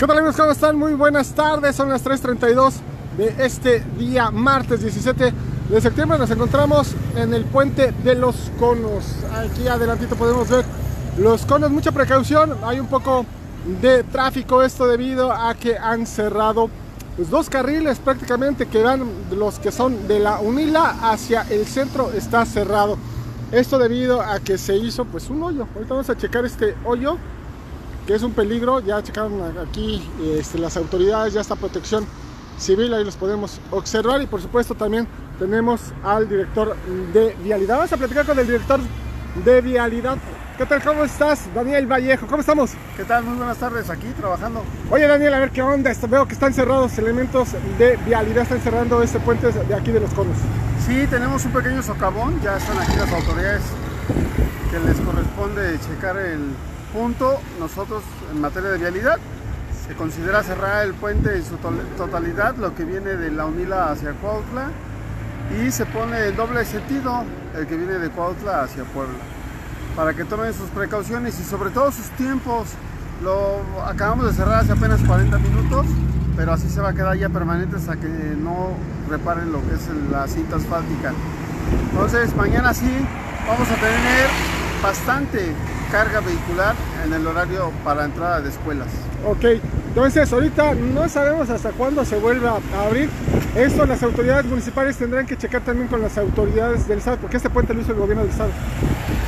¿Qué tal amigos? ¿Cómo están? Muy buenas tardes, son las 3.32 de este día, martes 17 de septiembre. Nos encontramos en el puente de los conos. Aquí adelantito podemos ver los conos, mucha precaución, hay un poco de tráfico, esto debido a que han cerrado los dos carriles prácticamente que van los que son de la Unila hacia el centro está cerrado. Esto debido a que se hizo pues un hoyo. Ahorita vamos a checar este hoyo que es un peligro. Ya checaron aquí este, las autoridades, ya está protección civil, ahí los podemos observar y por supuesto también tenemos al director de vialidad. Vamos a platicar con el director de vialidad. ¿Qué tal? ¿Cómo estás? Daniel Vallejo, ¿cómo estamos? ¿Qué tal? Muy buenas tardes, aquí trabajando. Oye Daniel, a ver qué onda. Veo que están cerrados elementos de vialidad, están cerrando este puente de aquí de los conos. Sí, tenemos un pequeño socavón, ya están aquí las autoridades que les corresponde checar el punto. Nosotros en materia de vialidad se considera cerrar el puente en su totalidad, lo que viene de la Unila hacia Cuautla y se pone en doble sentido el que viene de Cuautla hacia Puebla para que tomen sus precauciones y sobre todo sus tiempos. Lo acabamos de cerrar hace apenas 40 minutos, pero así se va a quedar ya permanente hasta que no reparen lo que es la cinta asfáltica. Entonces mañana sí vamos a tener bastante carga vehicular en el horario para entrada de escuelas. Ok, entonces ahorita no sabemos hasta cuándo se vuelva a abrir. Esto las autoridades municipales tendrán que checar también con las autoridades del Estado, porque este puente lo hizo el gobierno del Estado.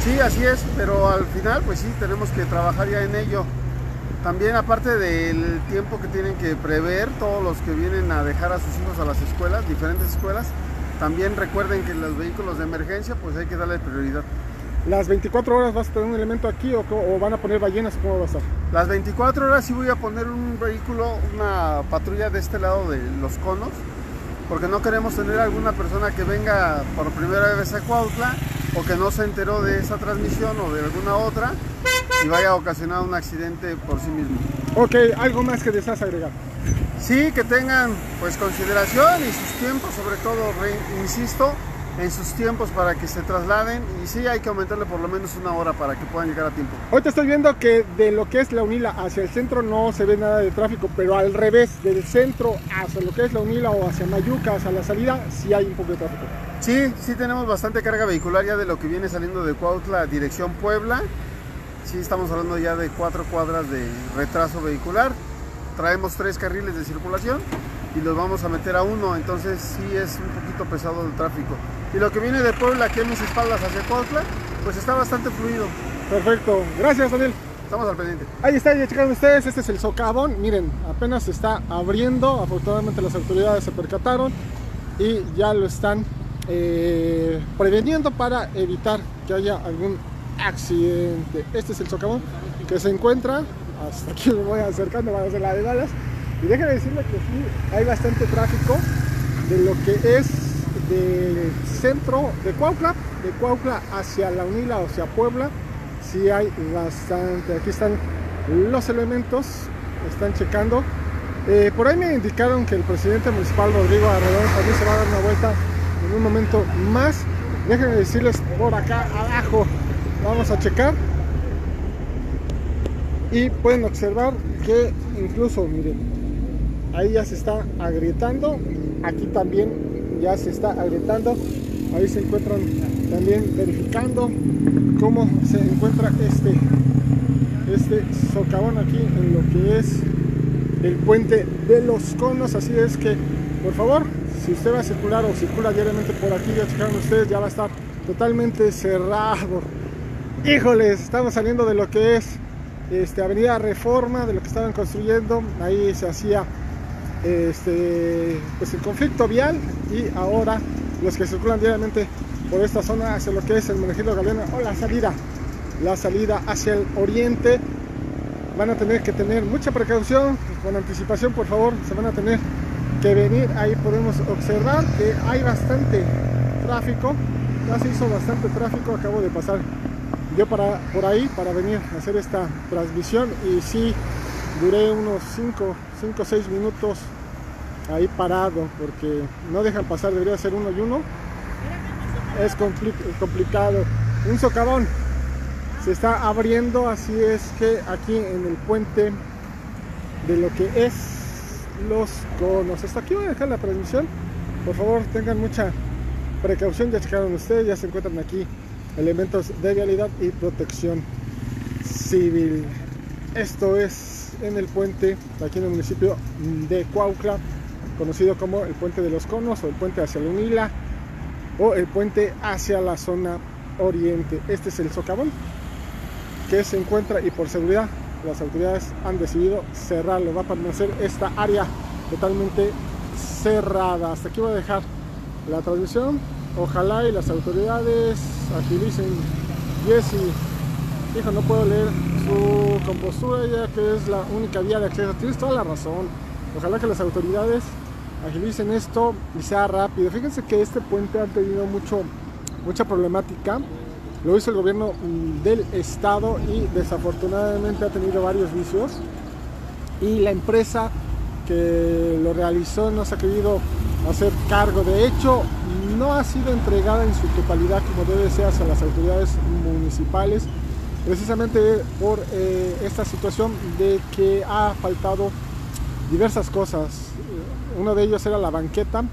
Sí, así es, pero al final pues sí, tenemos que trabajar ya en ello. También aparte del tiempo que tienen que prever todos los que vienen a dejar a sus hijos a las escuelas, diferentes escuelas, también recuerden que los vehículos de emergencia pues hay que darle prioridad. ¿Las 24 horas vas a tener un elemento aquí o, van a poner ballenas? ¿Cómo va a estar? Las 24 horas sí voy a poner un vehículo, una patrulla de este lado de los conos, porque no queremos tener alguna persona que venga por primera vez a Cuautla o que no se enteró de esa transmisión o de alguna otra y vaya a ocasionar un accidente por sí mismo. Ok, ¿algo más que deseas agregar? Sí, que tengan pues consideración y sus tiempos, sobre todo, insisto, en sus tiempos para que se trasladen y sí hay que aumentarle por lo menos una hora para que puedan llegar a tiempo. Ahorita estoy viendo que de lo que es la Unila hacia el centro no se ve nada de tráfico, pero al revés, del centro hacia lo que es la Unila o hacia Mayuca, hacia la salida, sí hay un poco de tráfico. Sí, sí tenemos bastante carga vehicular ya de lo que viene saliendo de Cuautla dirección Puebla. Sí estamos hablando ya de cuatro cuadras de retraso vehicular. Traemos tres carriles de circulación y los vamos a meter a uno, entonces sí es un poquito pesado el tráfico. Y lo que viene de Puebla, aquí en mis espaldas hacia Cuautla, pues está bastante fluido. Perfecto, gracias Daniel. Estamos al pendiente. Ahí está, ya checaron ustedes, este es el socavón, miren, apenas se está abriendo, afortunadamente las autoridades se percataron y ya lo están eh, preveniendo para evitar que haya algún accidente. Este es el socavón que se encuentra, hasta aquí me voy acercando para hacer la de balas y déjenme decirle que sí hay bastante tráfico de lo que es del centro de Cuautla, de Cuautla hacia La Unila o hacia Puebla, sí hay bastante. Aquí están los elementos, están checando. Eh, por ahí me indicaron que el presidente municipal Rodrigo Arredón también se va a dar una vuelta en un momento más. Déjenme decirles por acá abajo, vamos a checar. Y pueden observar que incluso, miren, ahí ya se está agrietando. Aquí también ya se está agrietando. Ahí se encuentran también verificando cómo se encuentra este este socavón aquí en lo que es el puente de los conos. Así es que por favor si usted va a circular o circula diariamente por aquí ya checaron ustedes ya va a estar totalmente cerrado. Híjoles estamos saliendo de lo que es este, Avenida Reforma, de lo que estaban construyendo, ahí se hacía este, pues el conflicto vial y ahora los que circulan diariamente por esta zona hacia lo que es el Monegildo Galeana o la salida, la salida hacia el oriente. Van a tener que tener mucha precaución, con anticipación por favor, se van a tener que venir, ahí podemos observar que hay bastante tráfico, ya se hizo bastante tráfico, acabo de pasar yo para, por ahí para venir a hacer esta transmisión y sí duré unos 5 o 6 minutos ahí parado porque no dejan pasar, debería ser uno y uno. Es complicado. Un socavón se está abriendo, así es que aquí en el puente de lo que es los conos. Hasta aquí voy a dejar la transmisión. Por favor, tengan mucha precaución. Ya checaron ustedes, ya se encuentran aquí elementos de vialidad y protección civil. Esto es en el puente, aquí en el municipio de Cuaucla, conocido como el puente de los conos o el puente hacia la Unila o el puente hacia la zona oriente. Este es el socavón que se encuentra y por seguridad las autoridades han decidido cerrarlo. Va a permanecer esta área totalmente cerrada. Hasta aquí voy a dejar la transmisión. Ojalá y las autoridades agilicen. Jesse, hijo, no puedo leer su compostura ya que es la única vía de acceso. Tienes toda la razón. Ojalá que las autoridades agilicen esto y sea rápido. Fíjense que este puente ha tenido mucho, mucha problemática lo hizo el gobierno del estado y desafortunadamente ha tenido varios vicios. Y la empresa que lo realizó no se ha querido hacer cargo. De hecho, no ha sido entregada en su totalidad como debe ser hacia las autoridades municipales, precisamente por eh, esta situación de que ha faltado diversas cosas. Uno de ellos era la banqueta.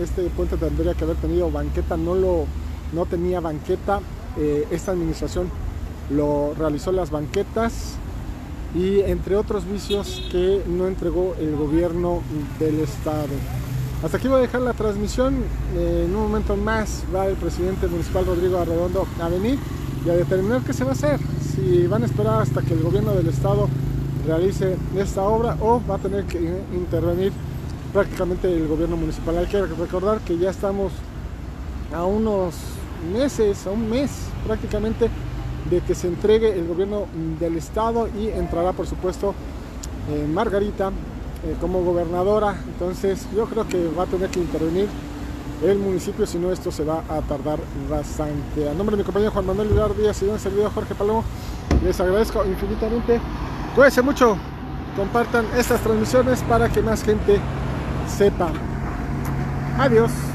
este puente tendría que haber tenido banqueta, no, lo, no tenía banqueta eh, esta administración lo realizó las banquetas y entre otros vicios que no entregó el gobierno del estado. Hasta aquí voy a dejar la transmisión. Eh, en un momento más va el presidente municipal Rodrigo Arredondo a venir y a determinar qué se va a hacer. Si van a esperar hasta que el gobierno del estado realice esta obra o va a tener que intervenir prácticamente el gobierno municipal. Hay que recordar que ya estamos a unos meses, a un mes prácticamente de que se entregue el gobierno del estado y entrará por supuesto eh, Margarita eh, como gobernadora. Entonces yo creo que va a tener que intervenir el municipio, si no esto se va a tardar bastante. A nombre de mi compañero Juan Manuel Díaz y de un servidor Jorge Palomo, les agradezco infinitamente. Cuídense mucho, compartan estas transmisiones para que más gente sepa. Adiós.